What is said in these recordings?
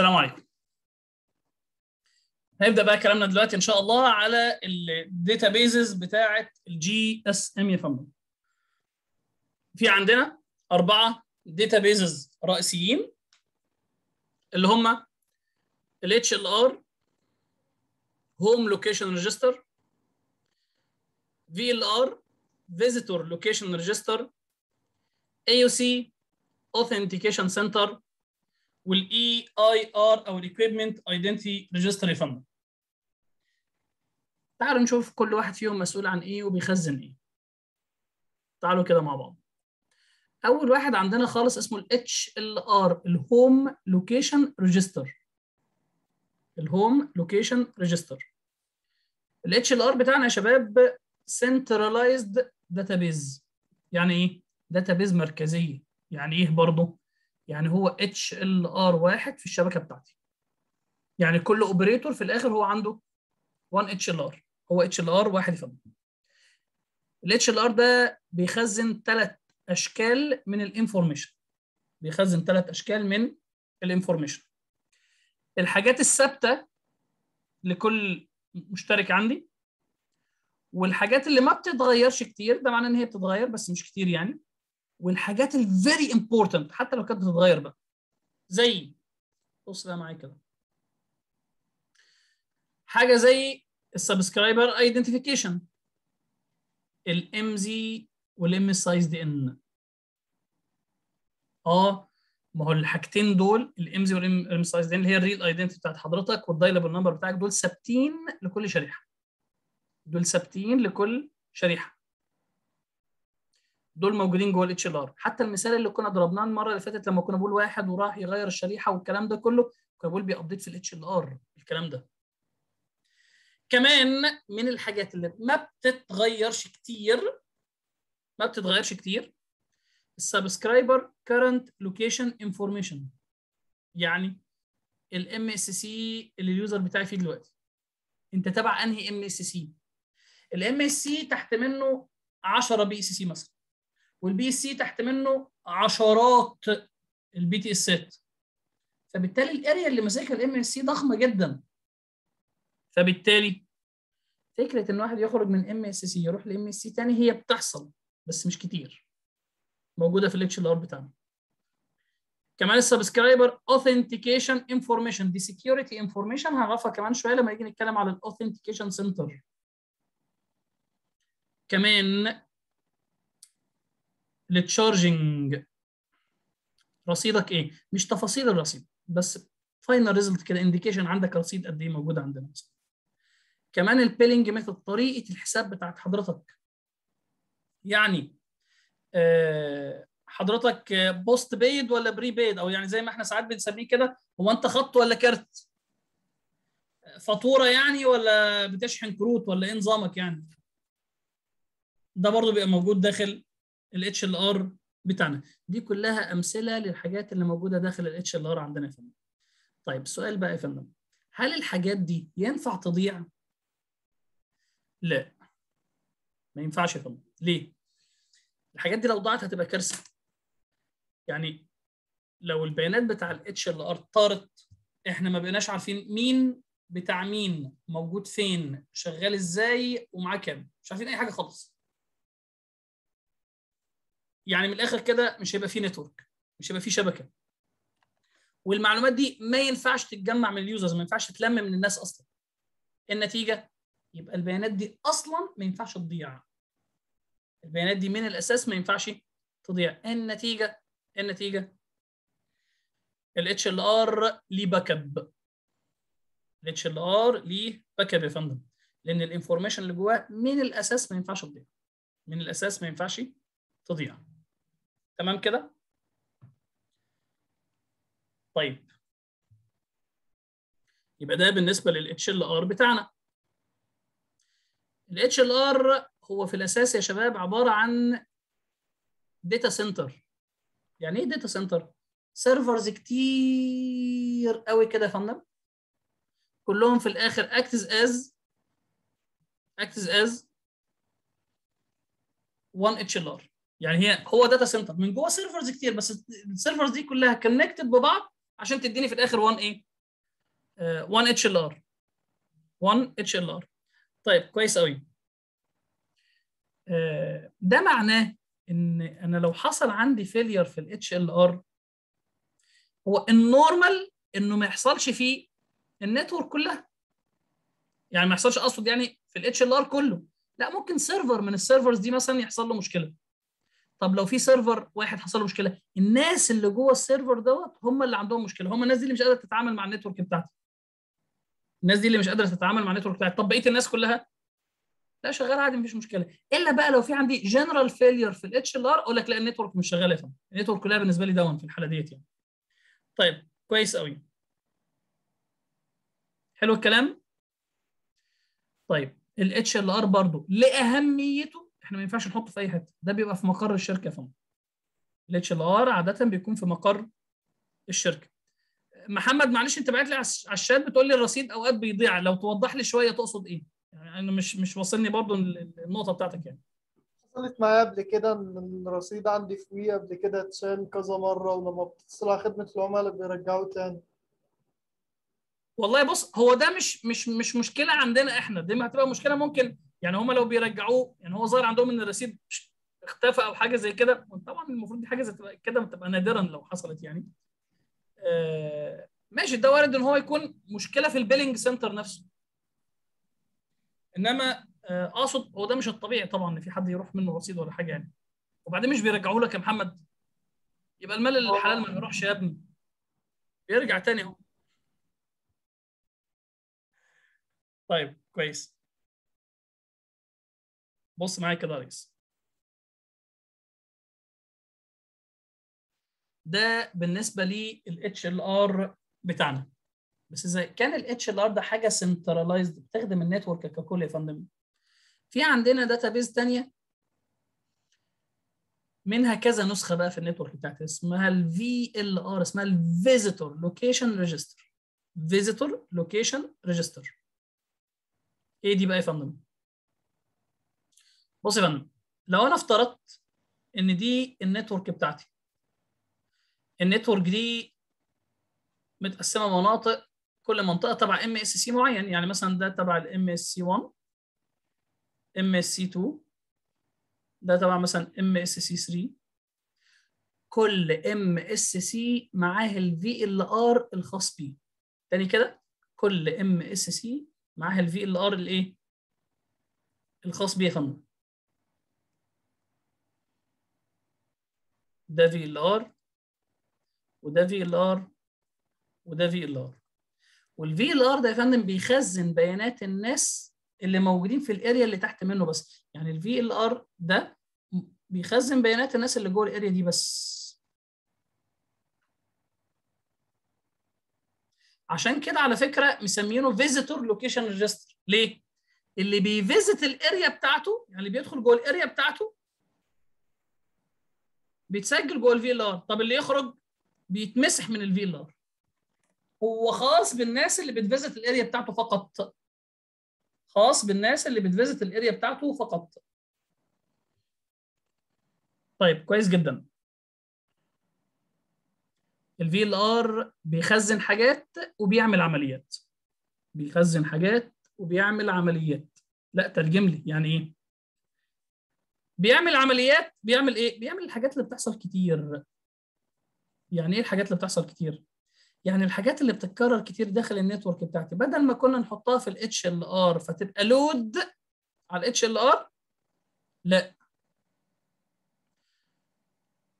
السلام عليكم. هنبدأ بقى كلامنا دلوقتي إن شاء الله على ال databases بتاعة ال GSM يا فندم. في عندنا أربعة databases رئيسيين اللي هم ال HLR Home Location Register VLR Visitor Location Register AUC Authentication Center وال EIR أو ال equipment identity register يا فندم تعالوا نشوف كل واحد فيهم مسؤول عن إيه وبيخزن إيه. تعالوا كده مع بعض. أول واحد عندنا خالص اسمه ال HLR ال home location register ال home location register ال HLR بتاعنا يا شباب centralized database. يعني إيه؟ Database مركزية. يعني إيه برضه؟ يعني هو HLR واحد في الشبكة بتاعتي. يعني كل operator في الآخر هو عنده 1 اتش ال ار هو اتش ال ار واحد فقط الاتش ال ار ده بيخزن ثلاث أشكال من ال information بيخزن ثلاث أشكال من ال information الحاجات الثابتة لكل مشترك عندي والحاجات اللي ما بتتغيرش كتير ده معناه إن هي بتتغير بس مش كتير يعني. والحاجات ال very important حتى لو كانت بتتغير بقى. زي بص بقى معايا كده. حاجة زي ال subscriber identification ال IMSI وال MSISDN آه ما هو الحاجتين دول ال IMSI وال MSISDN اللي هي ال real identity بتاعت حضرتك وال dialable number بتاعك دول ثابتين لكل شريحة. دول ثابتين لكل شريحة. دول موجودين جوه ال HLR. حتى المثال اللي كنا ضربناه المرة اللي فاتت لما كنا بقول واحد وراح يغير الشريحة والكلام ده كله كنا بقول بي update في ال HLR الكلام ده. كمان من الحاجات اللي ما بتتغيرش كتير ما بتتغيرش كتير ال subscriber current location information يعني ال MSC اللي ال user بتاعي فيه دلوقتي. انت تبع انهي ام اس سي الام اس سي تحت منه 10 بي اس سي مثلا. وال BSC تحت منه عشرات ال BTS ات فبالتالي ال area اللي ماسكها ال MSC ضخمة جدا. فبالتالي فكرة إن واحد يخرج من MSC يروح ل MSC تاني هي بتحصل بس مش كتير. موجودة في ال HLR بتاعنا. كمان ال subscriber authentication information دي security information هنعرفها كمان شوية لما نيجي نتكلم على ال authentication center كمان لل charging رصيدك إيه؟ مش تفاصيل الرصيد بس final result كده indication عندك رصيد قد إيه موجود عندنا مثلا. كمان ال billing method طريقة الحساب بتاعت حضرتك. يعني آه حضرتك postpaid ولا prepaid أو يعني زي ما إحنا ساعات بنسميه كده هو أنت خط ولا كارت؟ فاتورة يعني ولا بتشحن كروت ولا إيه نظامك يعني؟ ده برضه بيبقى موجود داخل ال HLR بتاعنا. دي كلها أمثلة للحاجات اللي موجودة داخل ال HLR عندنا يا فندم. طيب السؤال بقى يا فندم. هل الحاجات دي ينفع تضيع؟ لا. ما ينفعش يا فندم. ليه؟ الحاجات دي لو ضاعت هتبقى كارثة. يعني لو البيانات بتاع ال HLR طارت إحنا ما بقيناش عارفين مين بتاع مين موجود فين شغال إزاي ومعاه كام. مش عارفين أي حاجة خالص. يعني من الآخر كده مش هيبقى فيه network مش هيبقى فيه شبكة. والمعلومات دي ما ينفعش تتجمع من ال users ما ينفعش تتلم من الناس أصلا. النتيجة يبقى البيانات دي أصلا ما ينفعش تضيع. البيانات دي من الأساس ما ينفعش تضيع. النتيجة النتيجة ال HLR ليه backup ال HLR ليه backup يا فندم. لأن ال information اللي جواه من الأساس ما ينفعش تضيع. من الأساس ما ينفعش تضيع. تمام كده؟ طيب. يبقى ده بالنسبة للاتش ال ار بتاعنا. الاتش ال ار هو في الأساس يا شباب عبارة عن data center يعني إيه data center servers كتير قوي كده يا فندم. كلهم في الآخر acts as acts as 1 HLR يعني هي هو data center من جوه servers كتير بس ال servers دي كلها connected ببعض عشان تديني في الآخر 1 إيه 1 اتش ال ار 1 اتش ال ار طيب كويس قوي ده معناه إن أنا لو حصل عندي failure في ال HLR هو ال normal إنه ما يحصلش فيه ال network كلها. يعني ما يحصلش أقصد يعني في ال HLR كله. لا ممكن server من ال servers دي مثلا يحصل له مشكلة. طب لو في server واحد حصل له مشكلة الناس اللي جوه ال server دوت هم اللي عندهم مشكلة هم الناس دي اللي مش قادرة تتعامل مع ال network بتاعتي. الناس دي اللي مش قادرة تتعامل مع ال network بتاعتي. طب بقية الناس كلها؟ لا شغال عادي مفيش مشكلة. إلا بقى لو في عندي general failure في ال HLR أقول لك لا ال network مش شغال يا ال network كلها بالنسبة لي down في الحالة ديت يعني. طيب كويس قوي حلو الكلام؟ طيب ال HLR برضه لأهميته إحنا ما ينفعش نحطه في أي حتة. ده بيبقى في مقر الشركة يا فندم. ال HLR عادة بيكون في مقر الشركة. محمد معلش انت بعت لي على الشات بتقول لي الرصيد أوقات بيضيع. لو توضح لي شوية تقصد إيه؟ يعني أنا مش مش واصلني برضو النقطة بتاعتك يعني. حصلت معايا قبل كده إن الرصيد عندي في WE قبل كده اتشال كذا مرة ولما بتتصل على خدمة العملاء بيرجعوه تاني. والله بص هو ده مش مش مش مشكلة عندنا إحنا. دي ما هتبقى مشكلة ممكن يعني هم لو بيرجعوه يعني هو ظاهر عندهم إن الرصيد اختفى أو حاجة زي كده طبعا المفروض دي حاجة زي كده بتبقى نادرا لو حصلت يعني. آه ماشي ده وارد إن هو يكون مشكلة في الـ billing center نفسه. إنما اقصد هو ده مش الطبيعي طبعا إن في حد يروح منه رصيد ولا حاجة يعني. وبعدين مش بيرجعوا لك يا محمد. يبقى المال الحلال ما يروحش يا ابني. بيرجع تاني اهو طيب كويس. بص معايا كده يا ريس. ده بالنسبة لل HLR بتاعنا. بس إذا كان ال HLR ده حاجة centralized بتخدم ال network ككل يا فندم. في عندنا database ثانية منها كذا نسخة بقى في ال network بتاعتها اسمها ال VLR اسمها ال visitor location register visitor location register إيه دي بقى يا فندم؟ بص يا فندم لو أنا افترضت إن دي ال network بتاعتي ال network دي متقسمة مناطق كل منطقة تبع MSC معين يعني مثلا ده تبع ال MSC 1 MSC 2 ده تبع مثلا MSC 3 كل MSC معاه ال VLR الخاص بيه. تاني كده كل MSC معاه ال VLR الايه؟ الخاص بيه يا فندم. ده VLR وده في ال ار وده في ال ار والفي ال ار ده يا فندم بيخزن بيانات الناس اللي موجودين في ال area اللي تحت منه بس. يعني ال VLR ده بيخزن بيانات الناس اللي جوه ال area دي بس. عشان كده على فكرة مسمينه visitor location register ليه؟ اللي بي visit ال area بتاعته يعني اللي بيدخل جوه ال area بتاعته بيتسجل جوه ال VLR طب اللي يخرج بيتمسح من ال VLR هو خاص بالناس اللي بت visit ال area بتاعته فقط. خاص بالناس اللي بت visit ال area بتاعته فقط. طيب كويس جدا. ال VLR بيخزن حاجات وبيعمل عمليات. بيخزن حاجات وبيعمل عمليات. لا ترجم لي. يعني إيه؟ بيعمل عمليات بيعمل إيه؟ بيعمل الحاجات اللي بتحصل كتير. يعني إيه الحاجات اللي بتحصل كتير؟ يعني الحاجات اللي بتتكرر كتير داخل ال network بتاعتي. بدل ما كنا نحطها في ال HLR فتبقى load على ال HLR لا.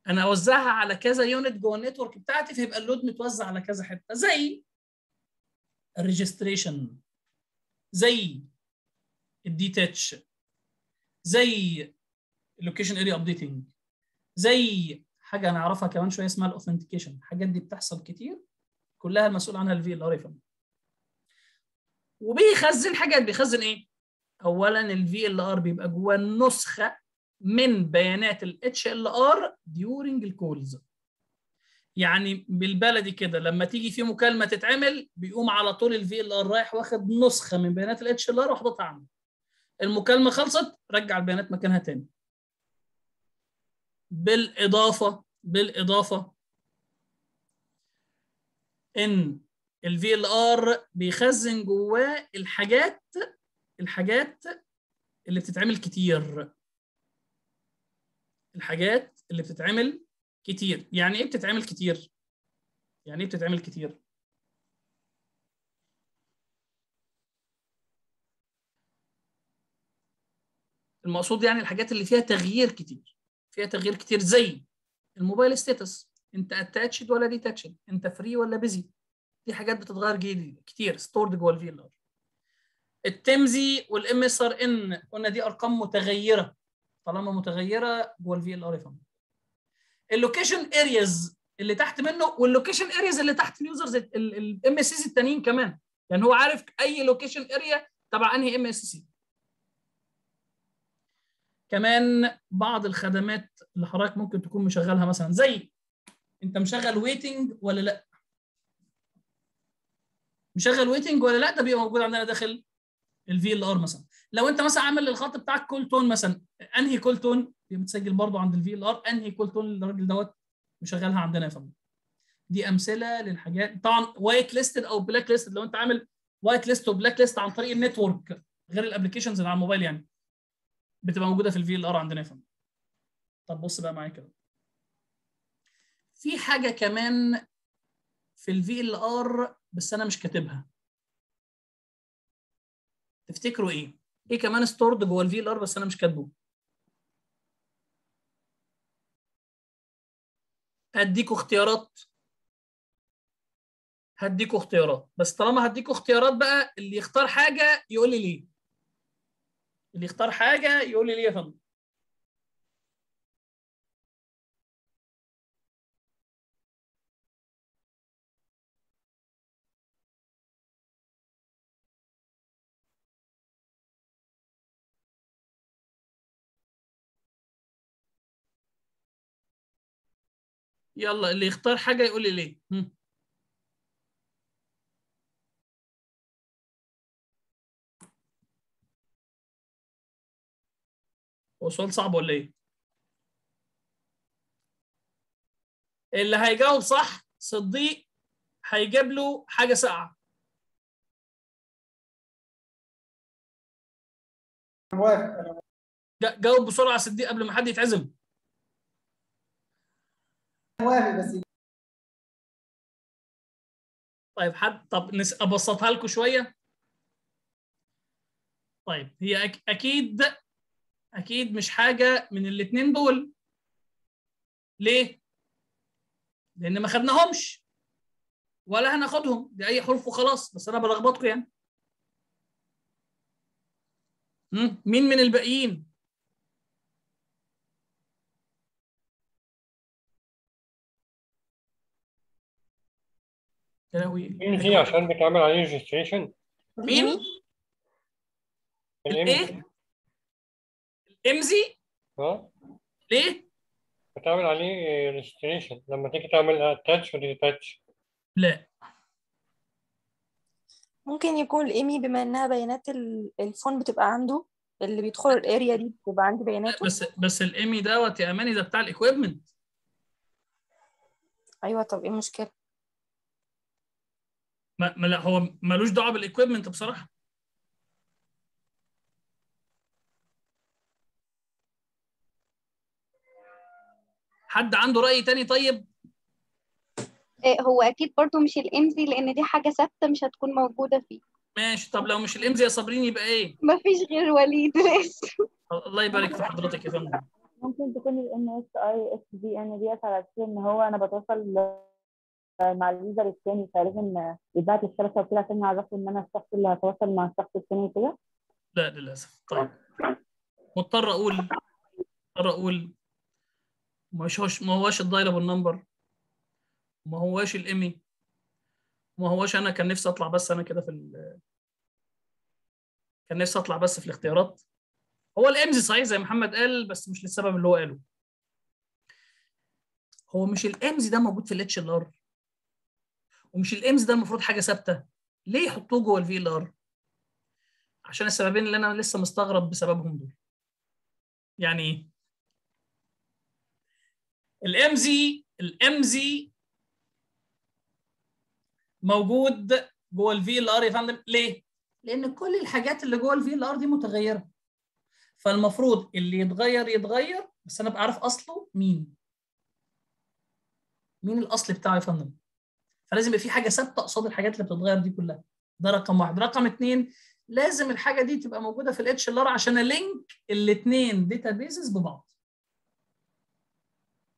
أنا أوزعها على كذا unit جوه ال network بتاعتي فيبقى ال load متوزع على كذا حتة. زي ال registration. زي ال detach. زي ال location area updating زي حاجة نعرفها كمان شوية اسمها ال authentication الحاجات دي بتحصل كتير كلها المسؤول عنها ال VLR وبيخزن حاجات بيخزن إيه؟ اولا ال VLR بيبقى جواه نسخة من بيانات ال HLR during ال calls يعني بالبلدي كده لما تيجي في مكالمة تتعمل بيقوم على طول ال VLR رايح واخد نسخة من بيانات ال HLR وحاططها عنده. المكالمة خلصت رجع البيانات مكانها تاني. بالإضافة إن الفي ال ار بيخزن جواه الحاجات الحاجات اللي بتتعمل كتير. الحاجات اللي بتتعمل كتير. يعني إيه بتتعمل كتير؟ يعني إيه بتتعمل كتير؟ المقصود يعني الحاجات اللي فيها تغيير كتير. فيها تغيير كتير زي ال mobile status انت attached ولا detached انت free ولا busy دي حاجات بتتغير كتير stored جوه ال VLR ال TMSI وال MSRN قلنا دي أرقام متغيرة. طالما متغيرة جوه ال VLR ال location areas اللي تحت منه وال location areas اللي تحت ال others ال MSC التانيين كمان. يعني هو عارف أي location area تبع أنهي MSC كمان بعض الخدمات اللي حضرتك ممكن تكون مشغلها مثلا زي أنت مشغل waiting ولا لأ؟ مشغل waiting ولا لأ؟ ده بيبقى موجود عندنا داخل ال VLR مثلا. لو أنت مثلا عامل الخط بتاعك call tone مثلا أنهي call tone بتسجل برضه عند ال VLR أنهي call tone الراجل دوت مشغلها عندنا يا فندم. دي أمثلة للحاجات. طبعا white listed أو black listed لو أنت عامل white list و black list عن طريق ال network غير ال applications اللي على الموبايل يعني. بتبقى موجودة في ال VLR عندنا فندم. طب بص بقى معايا كده. في حاجة كمان في ال VLR بس أنا مش كاتبها. تفتكروا إيه؟ إيه كمان stored جوه ال VLR بس أنا مش كاتبه؟ هديكوا اختيارات. هديكوا اختيارات. بس طالما هديكوا اختيارات بقى اللي يختار حاجة يقول لي ليه. اللي يختار حاجة يقول لي ليه يا فندم. يلا اللي يختار حاجة يقول لي ليه. هو سؤال صعب ولا إيه؟ اللي هيجاوب صح صديق هيجيب له حاجة ساقعة. جاوب بسرعة صديق قبل ما حد يتعزم. موافق بس طيب حد طب نس... أبسطها لكم شوية. طيب هي أك... أكيد أكيد مش حاجة من الاثنين دول. ليه؟ لأن ما خدناهمش. ولا هناخدهم. دي أي حروف وخلاص. بس أنا بلخبطكم يعني. مين من الباقيين؟ يا لهوي. الام دي عشان بتعمل عليه registration مين؟ الإيه؟ ال IMSI آه ليه؟ بتعمل عليه registration لما تيجي تعمل attach و detach لا. ممكن يكون ال IMEI بما إنها بيانات ال- ال phone بتبقى عنده اللي بيدخل ال area دي بتبقى عندي بياناته. بس بس ال IMEI دوت يا أماني ده بتاع ال equipment أيوة طب إيه المشكلة؟ ما ما- لا هو ملوش دعوة بال equipment بصراحة. حد عنده رأي تاني طيب؟ إيه، هو أكيد برضو مش الامزي لأن دي حاجة ثابتة مش هتكون موجودة فيه. ماشي طب لو مش الامزي يا صابرين يبقى إيه؟ مفيش غير وليد. لسه الله يبارك في حضرتك يا فندم. ممكن تكون ال NS I S D N ديت على أساس إن هو أنا بتواصل مع اليوزر التاني فلازم يبعت الشبكة وكده عشان يعرفوا إن أنا الشخص اللي هتواصل مع الشخص التاني كده لا للأسف. طيب. مضطر أقول مضطر أقول مش هوش ما هواش ال diallable number ما هواش ال IMEI. ما هواش أنا كان نفسي أطلع بس أنا كده في ال... كان نفسي أطلع بس في الاختيارات. هو ال IMSI صحيح زي محمد قال بس مش للسبب اللي هو قاله. هو مش ال IMSI ده موجود في ال HLR ومش ال IMSI ده المفروض حاجة ثابتة. ليه يحطوه جوه ال VLR عشان السببين اللي أنا لسه مستغرب بسببهم دول. يعني إيه ال IMSI ال IMSI موجود جوه ال VLR يا فندم. ليه؟ لأن كل الحاجات اللي جوه ال VLR دي متغيرة. فالمفروض اللي يتغير يتغير بس أنا ابقى عارف أصله مين. مين الأصل بتاعه يا فندم؟ فلازم يبقى في حاجة ثابتة قصاد الحاجات اللي بتتغير دي كلها. ده رقم واحد. رقم اثنين لازم الحاجة دي تبقى موجودة في ال HLR عشان ا link الاثنين databases ببعض.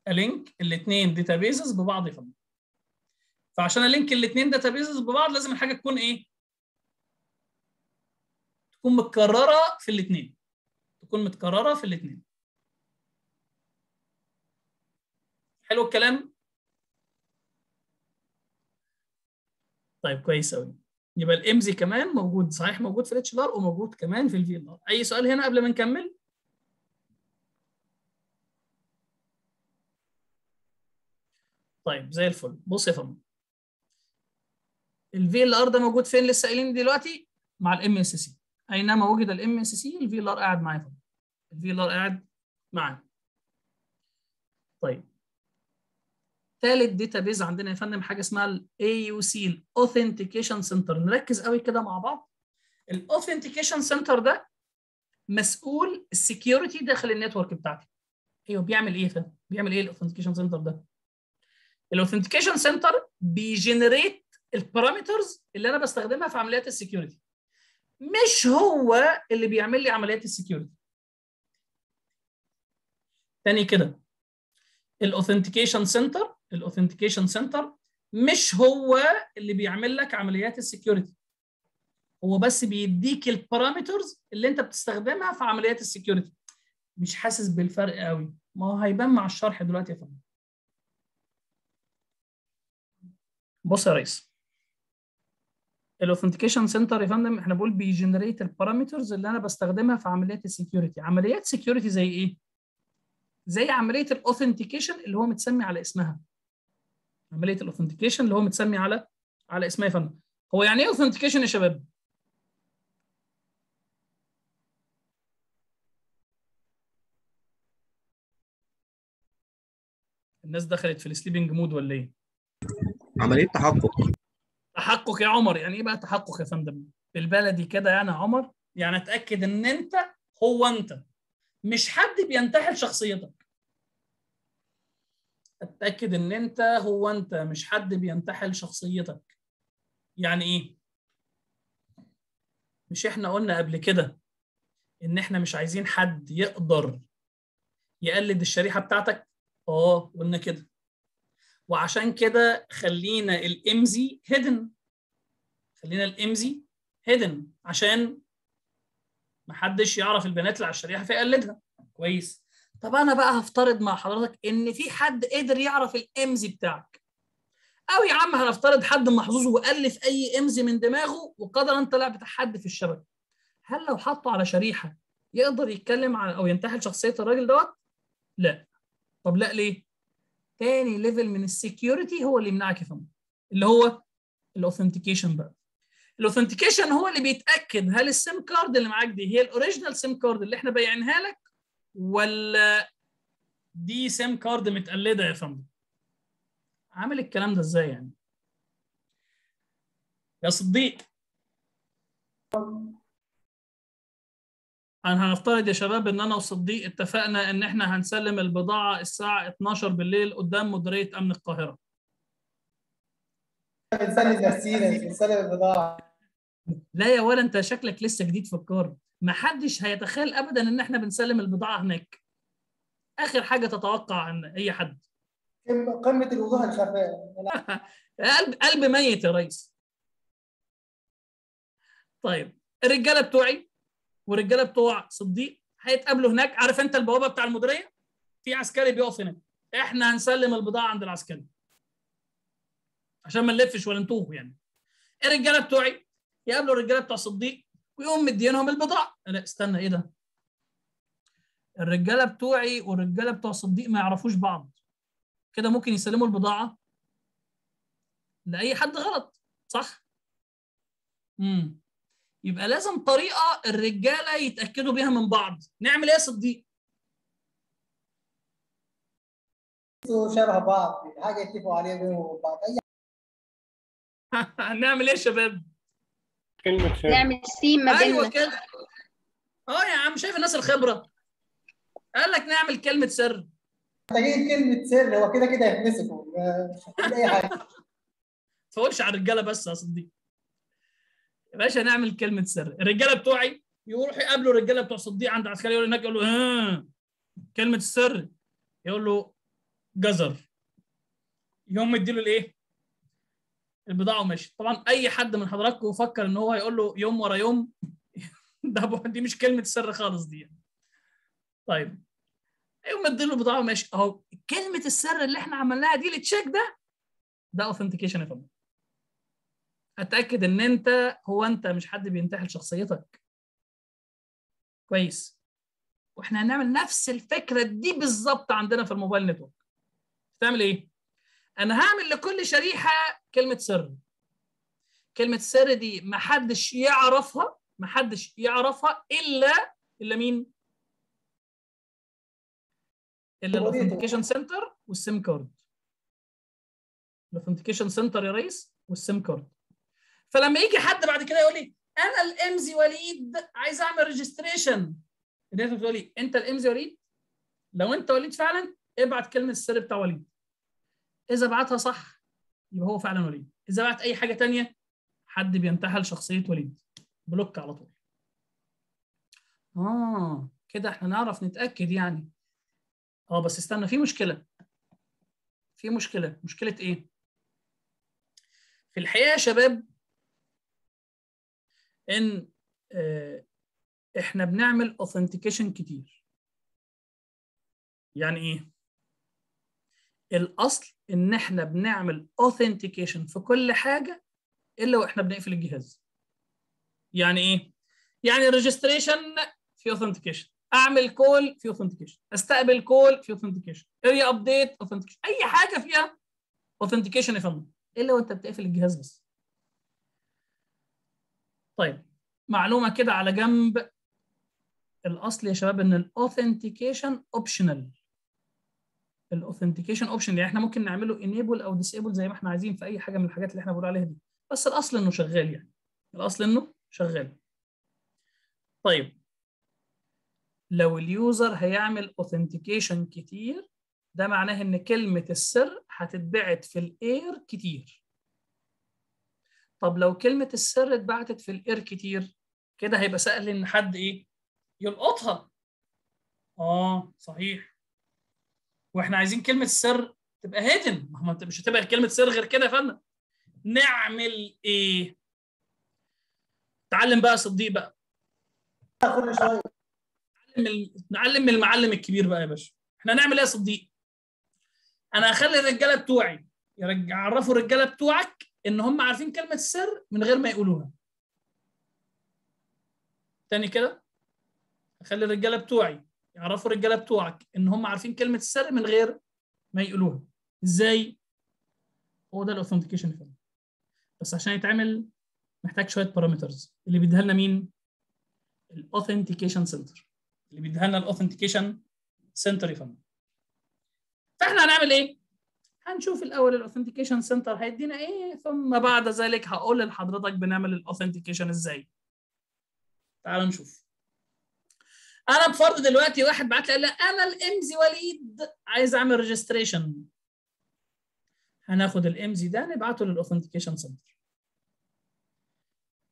ا link الاثنين databases ببعض يا فندم فعشان ا link الاثنين databases ببعض لازم الحاجة تكون إيه؟ تكون متكررة في الاثنين. تكون متكررة في الاثنين. حلو الكلام؟ طيب كويس قوي يبقى ال IMSI كمان موجود صحيح موجود في ال HLR وموجود كمان في ال VLR. أي سؤال هنا قبل ما نكمل؟ طيب زي الفل. بص يا فندم. ال VLR ده موجود فين لسه قايلين دلوقتي؟ مع ال MSC أينما وجد ال MSC ال VLR قاعد معايا فندم. ال VLR قاعد معانا طيب. ثالث database عندنا يا فندم حاجة اسمها ال AUC ال authentication center نركز قوي كده مع بعض. ال authentication center ده مسؤول ال security داخل ال network بتاعتي. أيوه بيعمل إيه فندم؟ بيعمل إيه الاوثنتيكيشن سنتر ده؟ الاوثنتيكيشن سنتر بيجنريت البارامترز اللي أنا بستخدمها في عمليات ال security. مش هو اللي بيعمل لي عمليات ال security. تاني كده. ال authentication center ال authentication center مش هو اللي بيعمل لك عمليات ال security. هو بس بيديك ال parameters اللي أنت بتستخدمها في عمليات ال security. مش حاسس بالفرق قوي ما هو هيبان مع الشرح دلوقتي يا فندم. بص يا ريس. ال authentication center يا فندم إحنا بنقول بي generate ال parameters اللي أنا بستخدمها في عمليات ال security عمليات security زي إيه؟ زي عملية ال authentication اللي هو متسمي على اسمها. عملية ال authentication اللي هو متسمي على على اسمها يا فندم. هو يعني إيه authentication يا شباب؟ الناس دخلت في ال sleeping mode ولا إيه؟ عملية تحقق. تحقق يا عمر يعني إيه بقى تحقق يا فندم؟ بالبلدي كده يعني يا عمر يعني أتأكد إن أنت هو أنت مش حد بينتحل شخصيتك. أتأكد إن أنت هو أنت مش حد بينتحل شخصيتك. يعني إيه؟ مش إحنا قلنا قبل كده إن إحنا مش عايزين حد يقدر يقلد الشريحة بتاعتك؟ آه قلنا كده. وعشان كده خلينا الامزي هيدن خلينا ال IMSI hidden عشان محدش يعرف البيانات اللي على الشريحة فيقلدها كويس. طب أنا بقى هفترض مع حضرتك إن في حد قدر يعرف ال IMSI بتاعك. أو يا عم هنفترض حد محظوظ وألف أي IMSI من دماغه وقدر ان طلع بتاع حد في الشبكة. هل لو حطه على شريحة يقدر يتكلم عن أو ينتحل شخصية الراجل دوت؟ لا. طب لا ليه؟ تاني level من ال security هو اللي يمنعك فندم اللي هو ال authentication بقى. ال authentication هو اللي بيتأكد هل ال SIM card اللي معاك دي هي ال original SIM card اللي إحنا بايعينها لك ولا دي SIM card متقلدة يا فندم؟ عامل الكلام ده إزاي يعني؟ يا صديق. أنا هنفترض يا شباب إن أنا وصديق اتفقنا إن إحنا هنسلم البضاعة الساعة 12 بالليل قدام مديرية أمن القاهرة. بنسلم نفسينا مش بنسلم البضاعة. لا يا ولا أنت شكلك لسه جديد في الكار ما حدش هيتخيل ابدا إن إحنا بنسلم البضاعة هناك. آخر حاجة تتوقع عن أي حد. قمة الوضوح الخفاء قلب قلب ميت يا ريس. طيب الرجالة بتوعي والرجاله بتوع صديق هيتقابلوا هناك. عارف انت البوابه بتاع المديريه؟ في عسكري بيقف هناك. إحنا هنسلم البضاعه عند العسكري عشان ما نلفش ولا نتوه يعني. الرجاله بتوعي يقابلوا الرجاله بتوع صديق ويقوم مدينهم البضاعه. لا استنى إيه ده؟ الرجاله بتوعي والرجاله بتوع صديق ما يعرفوش بعض. كده ممكن يسلموا البضاعه لأي حد غلط صح؟ امم يبقى لازم طريقة الرجالة يتأكدوا بيها من بعض. نعمل إيه يا صديق؟ شبه بعض حاجة يتفقوا عليها بينهم وبين بعض. أي نعمل إيه يا شباب؟ كلمة سر نعمل سيم ما أيوه كده. آه يا عم شايف الناس الخبرة. قال لك نعمل كلمة سر. محتاجين كلمة سر هو كده كده يتمسكوا مش محتاج أي حاجة. ما تقولش على الرجالة بس يا صديقي يا باشا نعمل كلمة سر. الرجالة بتوعي يروحوا يقابلوا الرجالة بتوع صديق عند عسكري يقول هناك يقول له ها كلمة السر يقول له جزر. يوم مديله الإيه؟ البضاعة وماشي. طبعا أي حد من حضراتكم فكر إن هو هيقول له يوم ورا يوم ده دي مش كلمة سر خالص دي. طيب يوم مديله البضاعة وماشي. أهو كلمة السر اللي إحنا عملناها دي ال check ده ده authentication يا فندم. أتأكد إن أنت هو أنت مش حد بينتحل شخصيتك. كويس. وإحنا هنعمل نفس الفكرة دي بالظبط عندنا في ال mobile network. تعمل إيه؟ أنا هعمل لكل شريحة كلمة سر. كلمة السر دي محدش يعرفها محدش يعرفها إلا إلا مين؟ إلا ال authentication center وال SIM card ال authentication center يا ريس وال SIM card فلما يجي حد بعد كده يقول لي أنا الـ IMSI وليد عايز أعمل registration الناس بتقول لي أنت الـ IMSI وليد؟ لو أنت وليد فعلا ابعت كلمة السر بتاع وليد. إذا بعتها صح يبقى هو فعلا وليد. إذا بعت أي حاجة تانية حد بينتحل شخصية وليد. block على طول. آه كده إحنا نعرف نتأكد يعني. آه بس استنى في مشكلة. في مشكلة. مشكلة إيه؟ في الحقيقة يا شباب إن آه، إحنا بنعمل authentication كتير. يعني إيه؟ الأصل إن إحنا بنعمل authentication في كل حاجة إلا وإحنا بنقفل الجهاز. يعني إيه؟ يعني registration في authentication أعمل call في authentication أستقبل call في authentication area update authentication أي حاجة فيها authentication يا فندم. إلا وأنت بتقفل الجهاز بس. طيب معلومة كده على جنب. الأصل يا شباب إن الـ authentication optional الـ authentication option يعني إحنا ممكن نعمله enable أو disable زي ما إحنا عايزين في أي حاجة من الحاجات اللي إحنا بنقول عليها دي. بس الأصل إنه شغال يعني. الأصل إنه شغال. طيب. لو الـ user هيعمل authentication كتير ده معناه إن كلمة السر هتتبعت في الإير كتير. طب لو كلمة السر اتبعتت في الاير كتير كده هيبقى سهل إن حد إيه؟ يلقطها. آه صحيح. وإحنا عايزين كلمة السر تبقى هيدن ما انت مش هتبقى كلمة سر غير كده يا فندم. نعمل إيه؟ تعلم بقى صديق بقى. كل شوية نعلم نعلم المعلم الكبير بقى يا باشا. إحنا هنعمل إيه يا صديق؟ أنا هخلي الرجالة بتوعي يرج- يعرفوا الرجالة بتوعك إن هم عارفين كلمة السر من غير ما يقولوها. تاني كده؟ هخلي الرجالة بتوعي يعرفوا الرجالة بتوعك إن هم عارفين كلمة السر من غير ما يقولوها. إزاي؟ هو ده الاوثنتيكيشن فندم بس عشان يتعمل محتاج شوية parameters اللي بيديها لنا مين؟ الـ authentication center اللي بيديها لنا الـ authentication center يا فندم. فإحنا هنعمل إيه؟ هنشوف الأول الـ authentication center هيدينا إيه ثم بعد ذلك هقول لحضرتك بنعمل الـ authentication إزاي. تعال نشوف. أنا بفرض دلوقتي واحد بعت لي قال لي أنا الـ IMSI وليد عايز أعمل registration هناخد الـ IMSI ده نبعته لل authentication center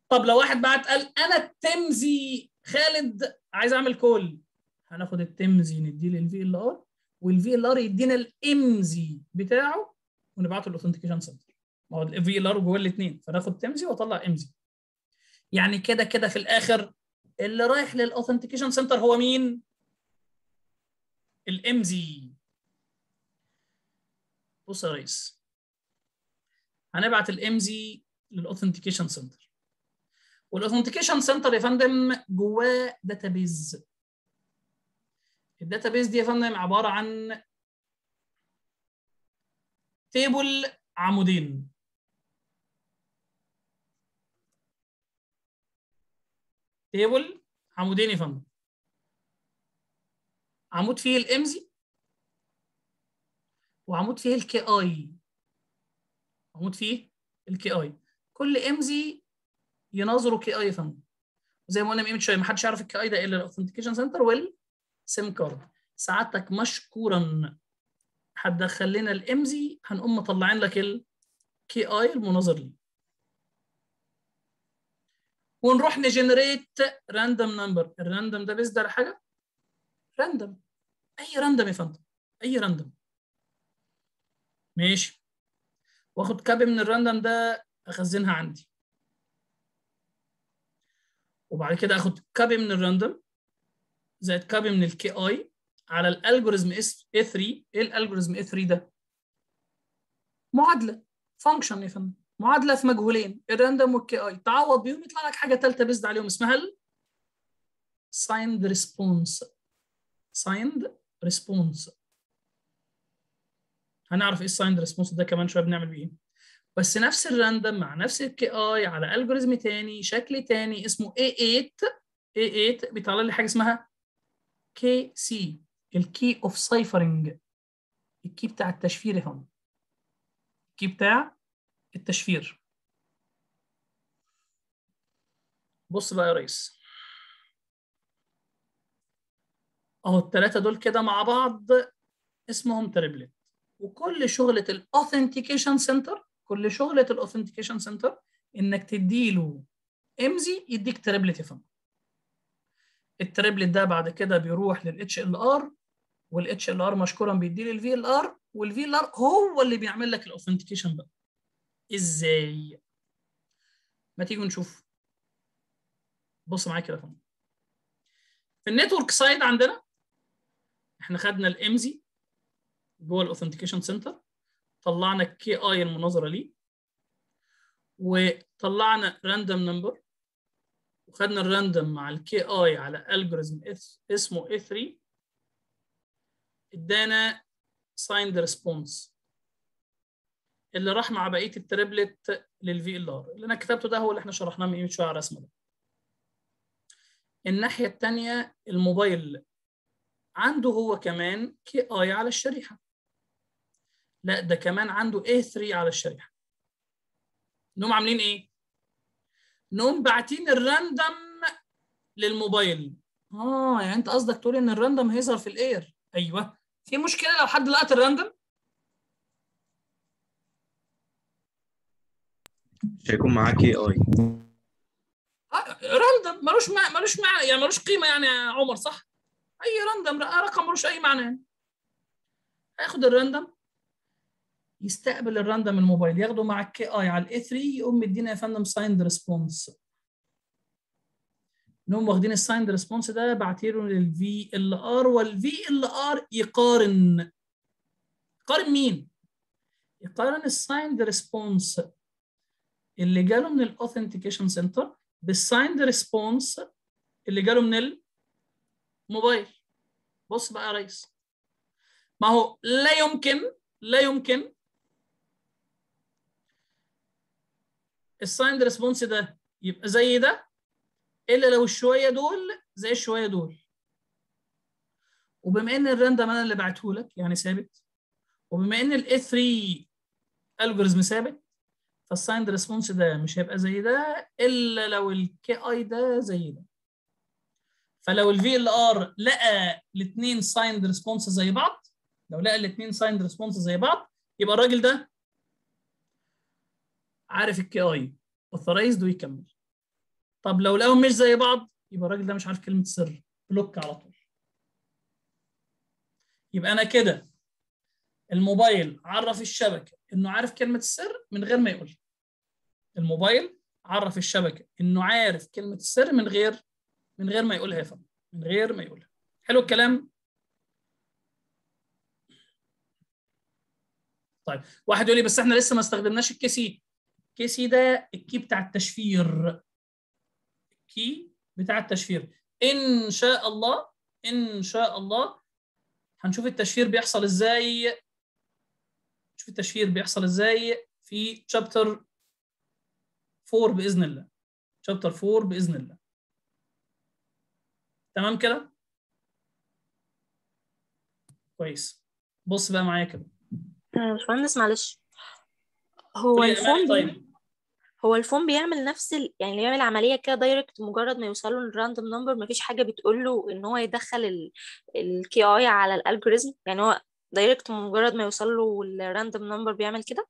طب لو واحد بعت قال أنا الـ TMSI خالد عايز أعمل call هناخد الـ TMSI نديه لل VLR وال VLR يدينا الـ IMSI بتاعه ونبعته لل authentication center ما هو الـ VLR جوه الاثنين فناخد TMSI وأطلع IMSI يعني كده كده في الآخر اللي رايح لل authentication center هو مين؟ الـ IMSI بص يا ريس. هنبعت الـ IMSI لل authentication center وال authentication center يا فندم جواه database الـ database دي يا فندم عبارة عن table عمودين. table عمودين يا فندم. عمود فيه الـ IMSI وعمود فيه الـ Ki عمود فيه الـ Ki كل IMSI يناظره Ki يا فندم زي ما قلنا من شوية ما حدش يعرف الـ Ki ده إلا الـ authentication center وال SIM card سعادتك مشكورا. هتدخل لنا الـ IMSI هنقوم مطلعين لك الـ Ki المناظر ليه ونروح ن generate random number الـ random ده بيصدر حاجة؟ random أي random يا فندم؟ أي random ماشي. واخد copy من الـ random ده أخزنها عندي. وبعد كده أخد copy من الـ random زائد copy من الـ Ki على الـ algorithm A3 إيه الـ algorithm A3 ده؟ معادلة. function يا فندم. معادلة في مجهولين. الـ random وال Ki تعوض بيهم يطلع لك حاجة ثالثه بيزد عليهم. اسمها ال signed response. signed response. هنعرف إيه الـ signed response ده كمان شوية بنعمل بيه. بس نفس الـ random مع نفس الـ Ki على algorithm تاني شكل تاني اسمه A8 A8 بيطلع لي حاجة اسمها Kc الـ key of ciphering الـ key بتاع التشفير فندم. الـ key بتاع التشفير. بص بقى يا ريس. أهو الثلاثه دول كده مع بعض اسمهم triplet وكل شغلة الـ authentication center كل شغلة الـ authentication center إنك تديله IMSI يديك triplet يا فندم. الـ triplet ده بعد كده بيروح لل HLR وال HLR مشكورا بيدي لي الـ VLR وال VLR هو اللي بيعمل لك الـ authentication بقى إزاي؟ ما تيجوا نشوف. بص معايا كده في الـ network side عندنا إحنا خدنا الـ IMSI جوه الـ authentication center طلعنا الـ Ki المناظرة ليه وطلعنا random number وخدنا الـ random مع الـ Ki على algorithm اسمه A3 ادانا signed response اللي راح مع بقية الـ triplet لل VLR اللي أنا كتبته ده هو اللي إحنا شرحناه من شوية على الرسمه ده. الناحية الثانية الموبايل. عنده هو كمان Ki على الشريحة. لا ده كمان عنده A3 على الشريحة. إنهم عاملين إيه؟ انهم باعتين ال random للموبايل. آه يعني أنت قصدك تقول إن ال random هيظهر في ال air؟ أيوه. في مشكلة لو حد لقط ال random مش هيكون معاه Ki آه random ملوش مع... ملوش معنى يعني ملوش قيمة يعني يا عمر صح؟ أي random رقم ملوش أي معنى. يعني هياخد ال random يستقبل ال random الموبايل ياخده مع ال Ki على ال A3 يقوم مدينا يا فندم signed response انهم واخدين ال signed response ده بعتيله لل VLR وال VLR يقارن. يقارن مين؟ يقارن ال signed response اللي جاله من ال authentication center بال signed response اللي جاله من الموبايل بص بقى يا ريس. ما هو لا يمكن لا يمكن ال signed response ده يبقى زي ده إلا لو الشوية دول زي الشوية دول. وبما إن ال random أنا اللي بعته لك يعني ثابت وبما إن ال A3 algorithm ثابت فال signed response ده مش هيبقى زي ده إلا لو ال Ki ده زي ده. فلو ال VLR لقى الاثنين signed response زي بعض لو لقى الاثنين signed response زي بعض يبقى الراجل ده عارف ال Ki authorized ويكمل طب لو لقاهم مش زي بعض يبقى الراجل ده مش عارف كلمة سر. block على طول. يبقى أنا كده الموبايل عرف الشبكة إنه عارف كلمة السر من غير ما يقول. الموبايل عرف الشبكة إنه عارف كلمة السر من غير من غير ما يقولها يا فندم. من غير ما يقولها. حلو الكلام؟ طيب واحد يقول لي بس إحنا لسه ما استخدمناش الكيسي الكيسي ده الكي بتاع التشفير الكي بتاع التشفير. إن شاء الله إن شاء الله هنشوف التشفير بيحصل إزاي. نشوف التشفير بيحصل إزاي في chapter 4 بإذن الله. chapter 4 بإذن الله. تمام كده؟ كويس. بص بقى معايا كده. باشمهندس معلش. هو يا ده طيب. هو ال phone بيعمل نفس ال... يعني اللي بيعمل عملية كده direct مجرد ما يوصل له ال random number مفيش حاجة بتقول له إن هو يدخل ال Ki على ال algorithm يعني هو direct مجرد ما يوصل له ال random number بيعمل كده؟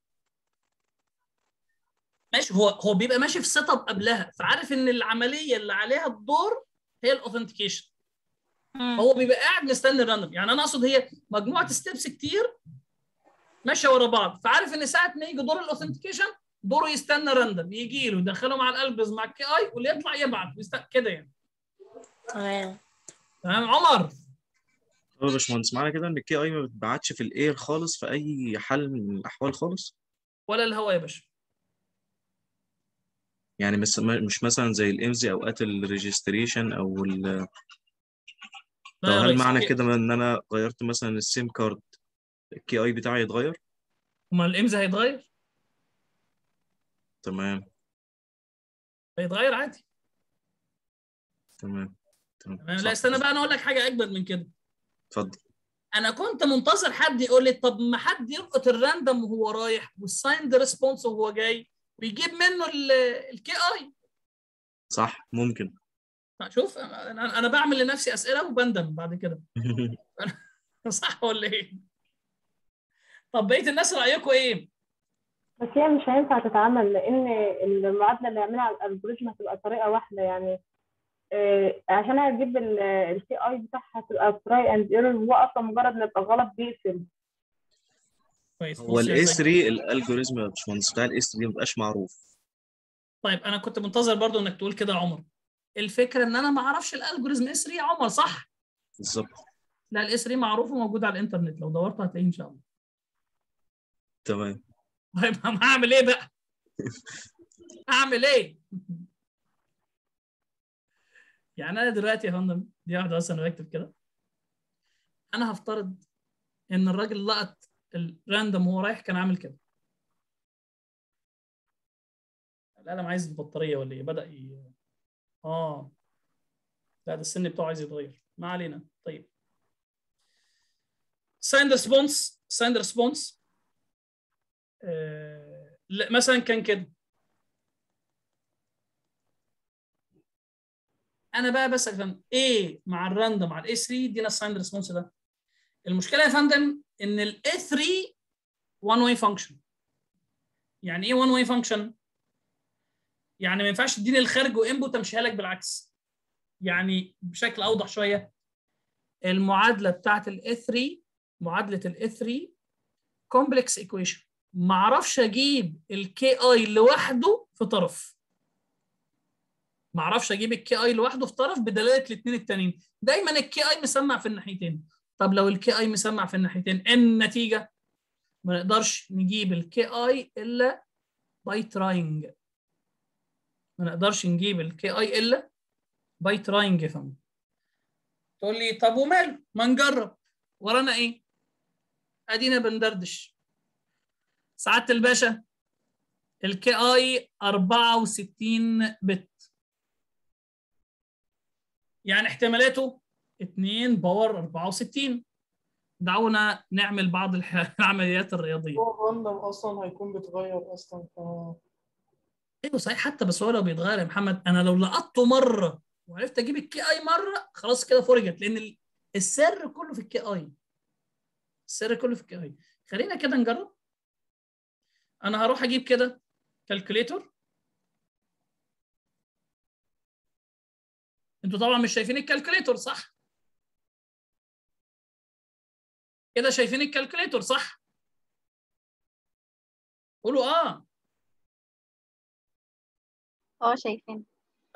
ماشي هو هو بيبقى ماشي في setup قبلها فعارف إن العملية اللي عليها الدور هي ال authentication هو بيبقى قاعد مستني ال random يعني أنا أقصد هي مجموعة steps كتير ماشية ورا بعض فعارف إن ساعة ما يجي دور ال authentication دوره يستنى random يجي له يدخله مع الالبز مع ال Ki واللي يطلع يبعت ويست- كده يعني. تمام. تمام عمر. هو يا باشمهندس معنى كده إن ال Ki ما بتبعتش في ال air خالص في أي حال من الأحوال خالص؟ ولا الهوا يا باشا. يعني مس- مش مثلا زي ال IMSI اوقات ال registration أو ال طب هل. معنى كده إن أنا غيرت مثلا ال SIM card ال Ki بتاعي يتغير؟ أمال ال IMSI هيتغير؟ تمام. هيتغير عادي. تمام. تمام. لا استنى بقى أنا أقول لك حاجة أجمل من كده. اتفضل. أنا كنت منتظر حد يقول لي طب ما حد يلقط ال random وهو رايح وال signed response وهو جاي ويجيب منه ال Ki صح ممكن. شوف أنا أنا بعمل لنفسي أسئلة وبندم بعد كده. صح ولا إيه؟ طب بقية الناس رايكم إيه؟ بس هي مش هينفع تتعمل لأن المعادلة اللي يعملها على ال algorithm هتبقى طريقة واحدة يعني. آه، عشان أجيب ال Ki بتاعها تبقى try and error هو أصلا مجرد ما يبقى غلط بيقفل. كويس. هو ال A3. 3 ال algorithm يا باشمهندس بتاع ال A3 مبقاش معروف. طيب أنا كنت منتظر برضو إنك تقول كده يا عمر. الفكرة إن أنا ما أعرفش ال algorithm A3 يا عمر صح؟ بالظبط. لا ال A3 معروف وموجود على الإنترنت لو دورت هتلاقيه إن شاء الله. تمام. طيب هعمل إيه بقى؟ اعمل إيه؟ يعني أنا دلوقتي يا فندم دي واحدة بس أنا بكتب كده. أنا هفترض إن الراجل لقط الراندوم وهو رايح كان عامل كده. القلم عايز البطارية ولا إيه؟ بدأ ي... آه. لا ده السن بتاعه عايز يتغير. ما علينا. طيب. signed response signed response مثلا كان كده. أنا بقى بسأل فندم إيه مع ال random على ال A3 ادينا ال signed response ده؟ المشكلة يا فندم إن ال A3 one way function يعني إيه one way function يعني ما ينفعش تديني الخارج و input أمشيها لك بالعكس. يعني بشكل أوضح شوية المعادلة بتاعت ال A3 معادلة ال A3 complex equation ما أعرفش أجيب ال Ki لوحده في طرف. ما أعرفش أجيب ال Ki لوحده في طرف بدلالة الاثنين التانيين. دايما ال Ki مسمع في الناحيتين. طب لو ال Ki مسمع في الناحيتين النتيجة؟ ما نقدرش نجيب ال Ki إلا by trying ما نقدرش نجيب ال Ki إلا by trying يا فندم. تقول لي طب وماله؟ ما نجرب. ورانا إيه؟ أدينا بندردش. سعادة الباشا ال Ki 64 bit يعني احتمالاته 2 power 64 دعونا نعمل بعض العمليات الرياضية. هو الراندوم أصلا هيكون بيتغير أصلا ف أيوه صحيح حتى بس هو لو بيتغير يا محمد أنا لو لقطته مرة وعرفت أجيب الكي اي مرة خلاص كده فرجت لأن ال- السر كله في الكي اي السر كله في الكي اي خلينا كده نجرب. أنا هروح أجيب كده كالكوليتور أنتوا طبعا مش شايفين الكالكوليتور صح؟ كده شايفين الكالكوليتور صح؟ قولوا آه. آه شايفين.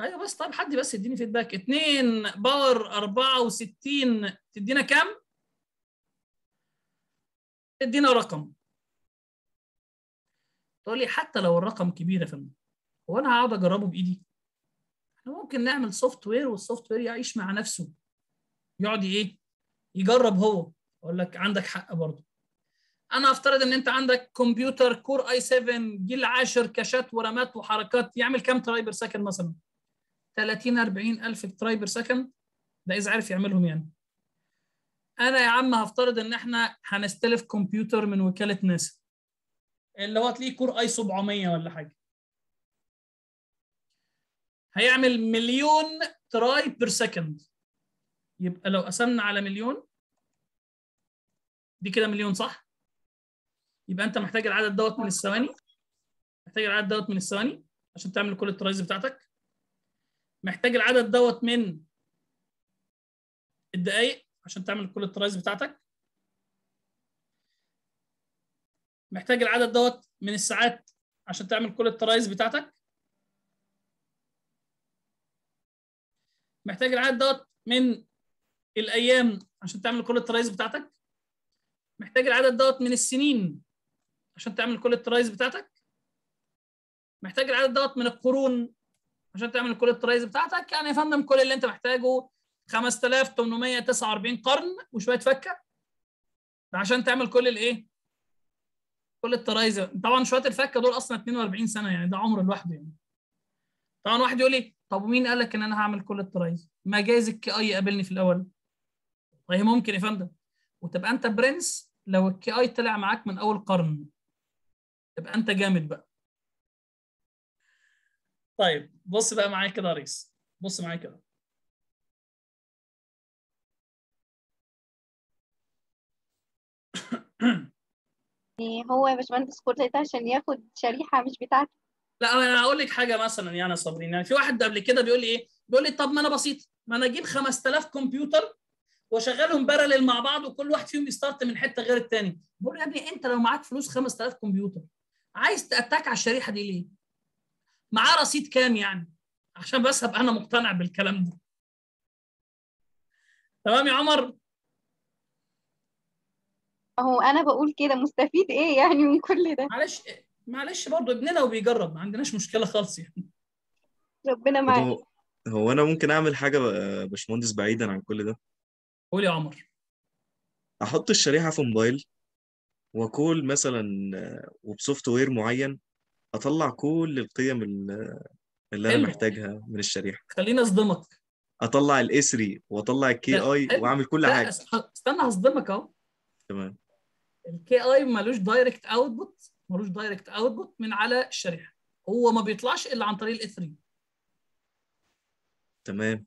أيوه بس طيب حد بس يديني فيدباك 2 باور 64 تدينا كام؟ تدينا رقم. تقول لي حتى لو الرقم كبير يا فندم هو أنا هقعد أجربه بإيدي؟ إحنا ممكن نعمل سوفت وير والسوفت وير يعيش مع نفسه. يقعد إيه؟ يجرب هو. أقول لك عندك حق برضه. أنا أفترض إن أنت عندك كمبيوتر كور اي 7 جيل 10 كاشات ورامات وحركات يعمل كام تراي بير سكند مثلا؟ 30 40 ألف تراي بير سكند ده إذا عرف يعملهم يعني. أنا يا عم هفترض إن إحنا هنستلف كمبيوتر من وكالة ناسا. اللي هو تلاقيه كور اي 700 ولا حاجة. هيعمل مليون تراي بير سكند يبقى لو قسمنا على مليون دي كده مليون صح؟ يبقى انت محتاج العدد دوت من الثواني. محتاج العدد دوت من الثواني عشان تعمل كل الترايز بتاعتك. محتاج العدد دوت من الدقايق عشان تعمل كل الترايز بتاعتك. محتاج العدد دوت من الساعات عشان تعمل كل الترايز بتاعتك؟ محتاج العدد دوت من الأيام عشان تعمل كل الترايز بتاعتك؟ محتاج العدد دوت من السنين عشان تعمل كل الترايز بتاعتك؟ محتاج العدد دوت من القرون عشان تعمل كل الترايز بتاعتك؟ يعني يا فندم كل اللي انت محتاجه 5849 قرن وشوية فكة عشان تعمل كل الإيه؟ كل الترايز. طبعا شوية الفكة دول أصلا 42 سنة يعني ده عمر لوحده يعني. طبعا واحد يقول لي طب ومين قال لك إن أنا هعمل كل الترايز؟ ما جايز الكي اي يقابلني في الأول. طيب ممكن يا فندم. وتبقى أنت برنس لو الكي اي طلع معاك من أول قرن تبقى أنت جامد بقى. طيب بص بقى معايا كده يا ريس. بص معايا كده. يعني هو يا باشمهندس ده عشان ياخد شريحة مش بتاعته. لا أنا هقول لك حاجة مثلا يعني يا صابرين يعني في واحد قبل كده بيقول لي إيه؟ بيقول لي طب ما أنا بسيط. ما أنا أجيب 5000 كمبيوتر وأشغلهم بارلل مع بعض وكل واحد فيهم يستارت من حتة غير الثاني بقول يا ابني أنت لو معاك فلوس 5000 كمبيوتر عايز تأتاك على الشريحة دي ليه؟ معاه رصيد كام يعني؟ عشان بس أبقى أنا مقتنع بالكلام ده. تمام يا عمر؟ اهو أنا بقول كده مستفيد إيه يعني من كل ده؟ معلش معلش برضه ابننا وبيجرب ما عندناش مشكلة خالص يعني. ربنا معاك. هو هو أنا ممكن أعمل حاجة باشمهندس بعيدا عن كل ده؟ قول يا عمر. أحط الشريحة في موبايل وأكول مثلا وبسوفت وير معين أطلع كل القيم ال- اللي أنا حلو. محتاجها من الشريحة. خليني أصدمك. أطلع الاي 3 وأطلع الكي اي. وأعمل كل لا حاجة. استنى هصدمك أهو. تمام. الكي اي ملوش دايركت اوتبوت ملوش دايركت اوتبوت من على الشريحة. هو ما بيطلعش إلا عن طريق الاي 3 تمام.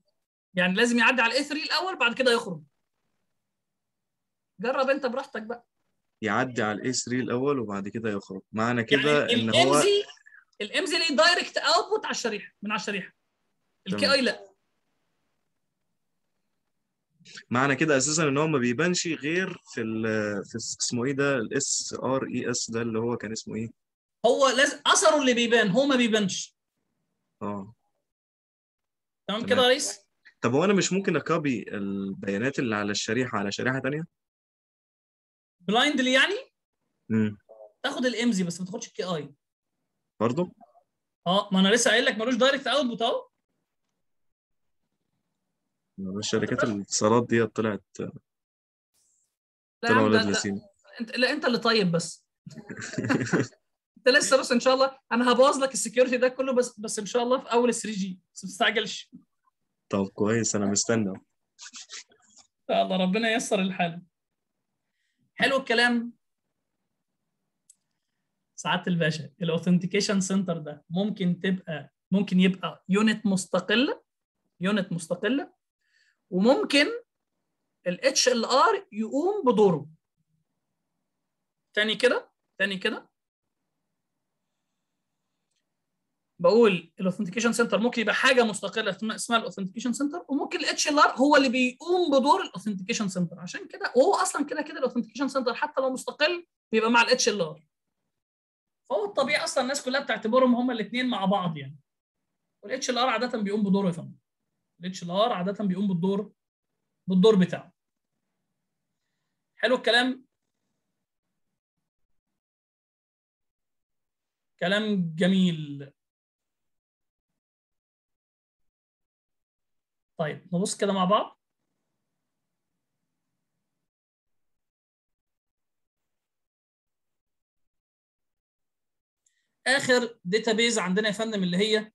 يعني لازم يعدي على الاي 3 الأول بعد كده يخرج. جرب أنت براحتك بقى. يعدي على الاي 3 الأول وبعد كده يخرج. معنى يعني كده إن هو الامزي ليه دايركت اوتبوت على الشريحة من على الشريحة. الكي. اي لا. معنى كده أساسا إن هو ما بيبانش غير في ال في اسمه إيه ده الاس ار اي اس ده اللي هو كان اسمه إيه؟ هو لازم أثره اللي بيبان هو ما بيبانش. آه. تمام. كده يا ريس؟ طب هو أنا مش ممكن اكوبي البيانات اللي على الشريحة على شريحة تانية؟ بلايندلي يعني؟ امم تاخد الامزي بس ما تاخدش الكي اي برضه؟ آه ما أنا لسه قايل لك ملوش دايركت اوتبوت أهو. شركات الاتصالات دي طلعت طلعوا ولاد لسين انت لا انت اللي طيب بس. انت لسه بس ان شاء الله أنا هبوظ لك السكيورتي ده كله بس بس ان شاء الله في أول 3 جي بس ما تستعجلش. طب كويس أنا مستنى ان شاء الله ربنا ييسر الحال. حلو الكلام. سعادة الباشا الاوثنتيكيشن سنتر ده ممكن تبقى ممكن يبقى يونت مستقله يونت مستقله وممكن الاتش ال ار يقوم بدوره. تاني كده؟ تاني كده؟ بقول الاوثنتيكيشن سنتر ممكن يبقى حاجة مستقلة اسمها- الاوثنتيكيشن سنتر وممكن الاتش ال ار هو اللي بيقوم بدور الاوثنتيكيشن سنتر عشان كده وهو أصلا كده كده الاوثنتيكيشن سنتر حتى لو مستقل بيبقى مع الاتش ال ار فهو الطبيعي أصلا الناس كلها بتعتبرهم هما الاثنين مع بعض يعني. والاتش ال ار عادة بيقوم بدوره يا فندم. الاتش ال ار عادة بيقوم بالدور بالدور بتاعه. حلو الكلام؟ كلام جميل. طيب نبص كده مع بعض. آخر داتابيز عندنا يا فندم اللي هي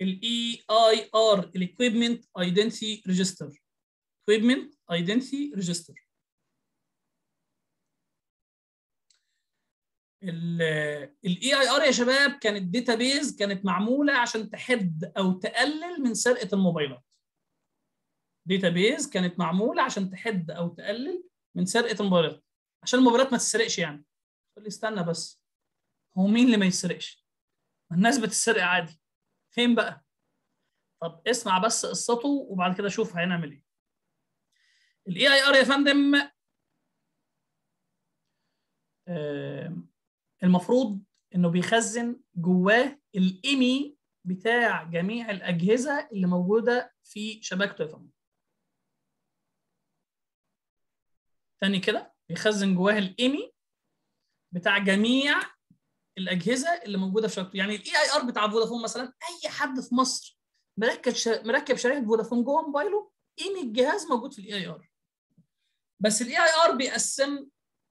الاي اي ار الايكويبمنت ايدنتي ريجستر equipment identity register. الاي اي ار يا شباب كانت داتابيز كانت معمولة عشان تحد أو تقلل من سرقة الموبايلات. داتابيز كانت معمولة عشان تحد أو تقلل من سرقة الموبايلات. عشان الموبايلات ما تسرقش يعني. تقول لي استنى بس. هو مين اللي ما يسرقش ما الناس بتسرق عادي. فين بقى؟ طب اسمع بس قصته وبعد كده شوف هنعمل إيه. ال EIR يا فندم المفروض إنه بيخزن جواه ال IMEI بتاع جميع الأجهزة اللي موجودة في شبكته يا فندم تاني كده بيخزن جواه ال IMEI بتاع جميع الأجهزة اللي موجودة في شبكته يعني ال EIR بتاع فودافون مثلا أي حد في مصر مركب ش... مركب شريحه فودافون جوه موبايله IMEI الجهاز موجود في ال EIR بس ال EIR بيقسم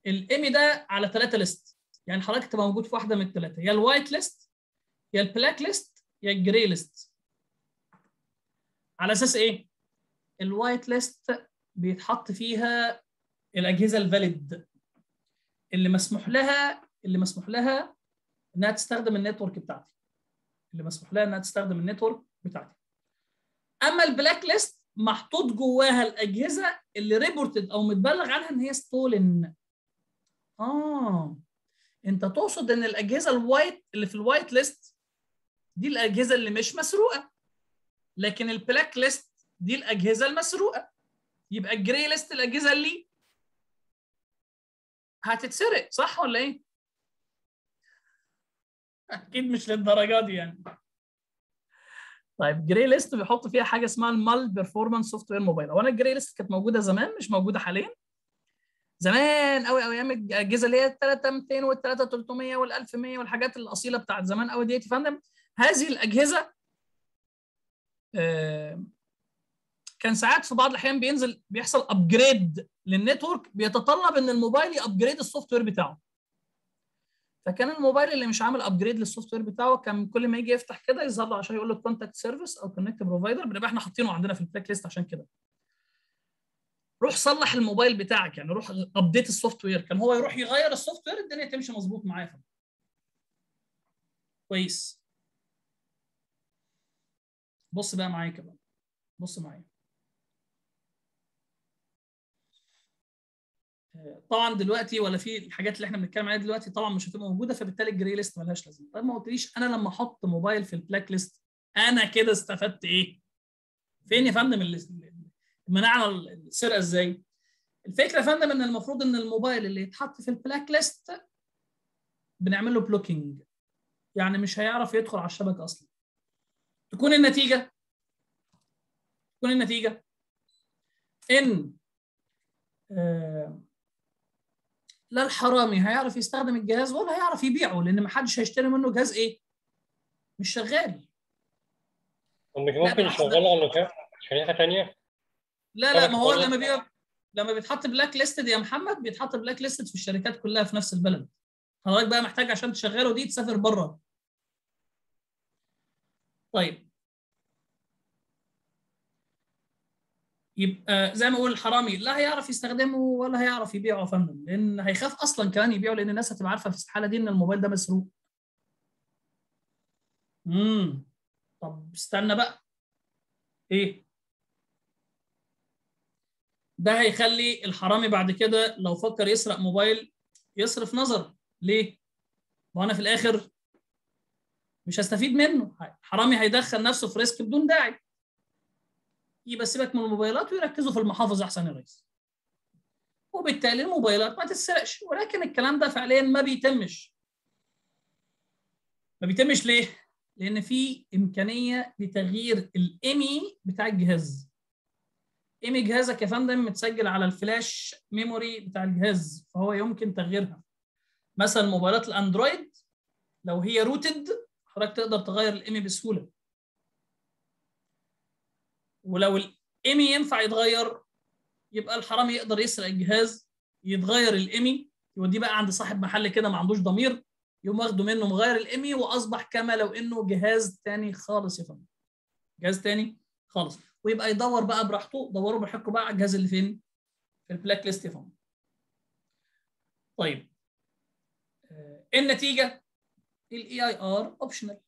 ال IMEI ده على ثلاثة lists يعني حضرتك تبقى موجود في واحدة من الثلاثه يا ال white list يا ال black list يا ال grey list على أساس إيه؟ ال white list بيتحط فيها الأجهزة ال valid اللي مسموح لها اللي مسموح لها إنها تستخدم ال network بتاعتي. اللي مسموح لها إنها تستخدم ال network بتاعتي. أما ال black list محطوط جواها الأجهزة اللي reported أو متبلغ عنها إن هي stolen آه. أنت تقصد إن الأجهزة ال white اللي في ال white list دي الأجهزة اللي مش مسروقة. لكن ال black list دي الأجهزة المسروقة. يبقى ال grey list الأجهزة اللي هتتسرق صح ولا إيه؟ أكيد مش للدرجة دي يعني. طيب grey list بيحط فيها حاجة اسمها ال malperformance software mobile وأنا ال grey list كانت موجودة زمان مش موجودة حاليا. زمان قوي قوي أيام الأجهزة اللي هي ال 3200 وال 3300 وال 1100 والحاجات الأصيلة بتاعت زمان قوي ديت. يا فندم هذه الأجهزة آه، كان ساعات في بعض الأحيان بينزل بيحصل upgrade لل network بيتطلب إن الموبايل ي upgrade ال software بتاعه. فكان الموبايل اللي مش عامل upgrade لل software بتاعه كان كل ما يجي يفتح كده يظهر له عشان يقول له contact service أو contact provider بنبقى إحنا حاطينه عندنا في ال black list عشان كده. روح صلح الموبايل بتاعك يعني روح update ال software كان هو يروح يغير ال software الدنيا تمشي مظبوط معاه. كويس. بص بقى معايا كمان. بص معايا. طبعا دلوقتي ولا في الحاجات اللي إحنا بنتكلم عليها دلوقتي طبعا مش هتبقى موجودة فبالتالي ال grey list ملهاش لازمة طيب ما قلتليش أنا لما أحط موبايل في ال black list أنا كده استفدت إيه؟ فين يا فندم منعنا السرقة إزاي؟ الفكرة يا فندم إن المفروض إن الموبايل اللي يتحط في ال black list بنعمل له blocking يعني مش هيعرف يدخل على الشبكة أصلا تكون النتيجة تكون النتيجة إن آه لا الحرامي هيعرف يستخدم الجهاز؟ ولا هيعرف يبيعه لأن ما حدش هيشتري منه جهاز إيه؟ مش شغال. لا، ممكن يشغلها على شريحة تانية؟ لا لا ما هو. لما بيبقى لما بيتحط black listed يا محمد بيتحط black listed في الشركات كلها في نفس البلد. حضرتك بقى محتاج عشان تشغله دي تسافر بره. طيب. يبقى زي ما أقول الحرامي لا هيعرف يستخدمه ولا هيعرف يبيعه يا فندم لأن هيخاف أصلا كمان يبيعه لأن الناس هتبقى عارفة في الحالة دي إن الموبايل ده مسروق. امم طب استنى بقى. إيه؟ ده هيخلي الحرامي بعد كده لو فكر يسرق موبايل يصرف نظر. ليه؟ وأنا في الآخر مش هستفيد منه. الحرامي هيدخل نفسه في ريسك بدون داعي. يبقى سيبك من الموبايلات ويركزوا في المحافظ أحسن يا ريس وبالتالي الموبايلات ما تتسرقش. ولكن الكلام ده فعليا ما بيتمش. ما بيتمش ليه؟ لأن في إمكانية لتغيير الإيمي بتاع الجهاز. IMEI جهازك يا فندم متسجل على ال flash memory بتاع الجهاز فهو يمكن تغييرها. مثلا موبايلات الأندرويد لو هي rooted حضرتك تقدر تغير ال IMEI بسهولة. ولو ال IMEI ينفع يتغير يبقى الحرامي يقدر يسرق الجهاز يتغير ال IMEI يوديه بقى عند صاحب محل كده ما عندوش ضمير يقوم واخده منه مغير ال IMEI وأصبح كما لو إنه جهاز تاني خالص يا فندم. جهاز تاني خالص. ويبقى يدور بقى براحته دوروا براحتكم بقى على الجهاز اللي فين؟ في ال black list يا فندم. طيب. النتيجة؟ ال EIR optional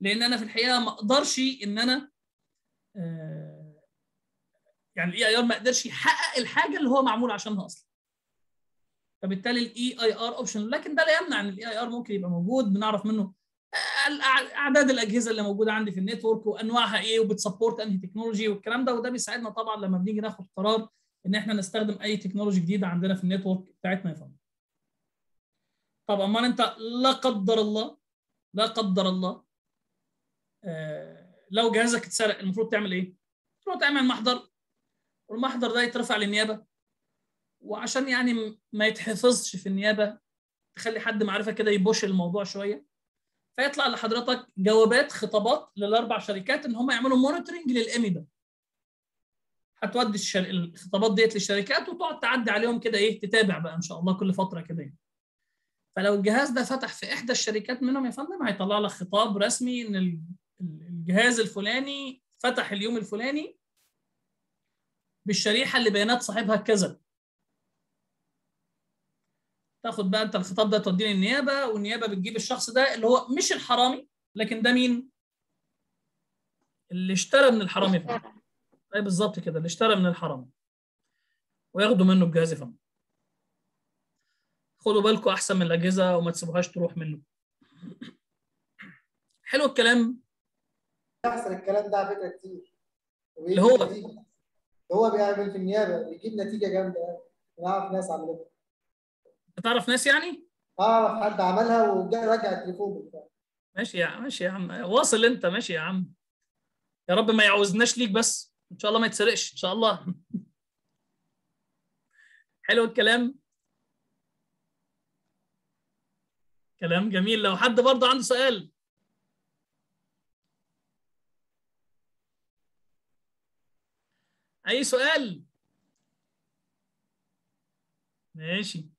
لأن أنا في الحقيقة ما أقدرش إن أنا آه، يعني ال EIR ما قدرش يحقق الحاجة اللي هو معمول عشانها أصلا فبالتالي ال EIR option لكن ده لا يمنع إن ال EIR ممكن يبقى موجود بنعرف منه أعداد الأجهزة اللي موجودة عندي في ال network وأنواعها إيه وبت support أنهي technology والكلام ده وده بيساعدنا طبعا لما بنيجي ناخد قرار إن إحنا نستخدم أي technology جديدة عندنا في ال network بتاعتنا يا فندم. طب أمال أنت لا قدر الله لا قدر الله آه لو جهازك اتسرق المفروض تعمل إيه؟ تروح تعمل محضر والمحضر ده يترفع للنيابة وعشان يعني ما يتحفظش في النيابة تخلي حد معرفة كده ي push الموضوع شوية فيطلع لحضرتك جوابات خطابات للأربع شركات إن هم يعملوا monitoring لل IMEI ده هتودي الشر... الخطابات ديت للشركات وتقعد تعدي عليهم كده إيه تتابع بقى إن شاء الله كل فترة كده يعني. فلو الجهاز ده فتح في إحدى الشركات منهم يا فندم هيطلع لك خطاب رسمي إن الجهاز الفلاني فتح اليوم الفلاني بالشريحة اللي بيانات صاحبها كذا. تاخد بقى انت الخطاب ده توديه للنيابة والنيابة بتجيب الشخص ده اللي هو مش الحرامي لكن ده مين؟ اللي اشترى من الحرامي فندم أي بالظبط كده اللي اشترى من الحرامي. وياخدوا منه الجهاز فندم. خدوا بالكم أحسن من الأجهزة وما تسيبوهاش تروح منه. حلو الكلام. بيحصل الكلام ده على فكرة كتير. اللي هو؟ نتيجة. اللي هو بيعمل في النيابة بيجيب نتيجة جامدة يعني. أنا أعرف ناس عملتها. تعرف ناس يعني؟ أعرف حد عملها وجا رجع التليفون بتاعه ماشي يا ماشي يا عم. واصل أنت ماشي يا عم. يا رب ما يعوزناش ليك بس. إن شاء الله ما يتسرقش إن شاء الله. حلو الكلام. كلام جميل. لو حد برضه عنده سؤال. أي سؤال؟ ماشي.